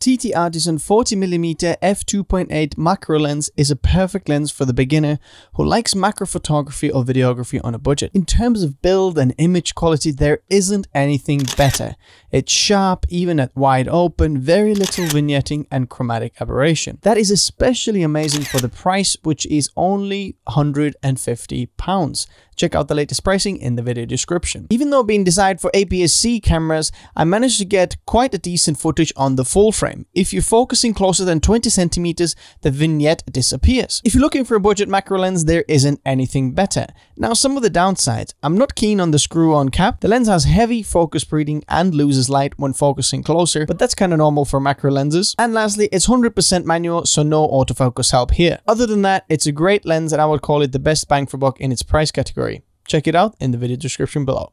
TT Artisan 40mm f2.8 macro lens is a perfect lens for the beginner who likes macro photography or videography on a budget. In terms of build and image quality, there isn't anything better. It's sharp even at wide open, very little vignetting and chromatic aberration. That is especially amazing for the price, which is only 150 pounds. Check out the latest pricing in the video description. Even though being designed for APS-C cameras, I managed to get quite a decent footage on the full frame. If you're focusing closer than 20 centimeters, the vignette disappears. If you're looking for a budget macro lens, there isn't anything better. Now, some of the downsides. I'm not keen on the screw-on cap. The lens has heavy focus breathing and loses light when focusing closer, but that's kind of normal for macro lenses. And lastly, it's 100% manual, so no autofocus help here. Other than that, it's a great lens and I would call it the best bang for buck in its price category. Check it out in the video description below.